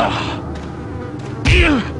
だ。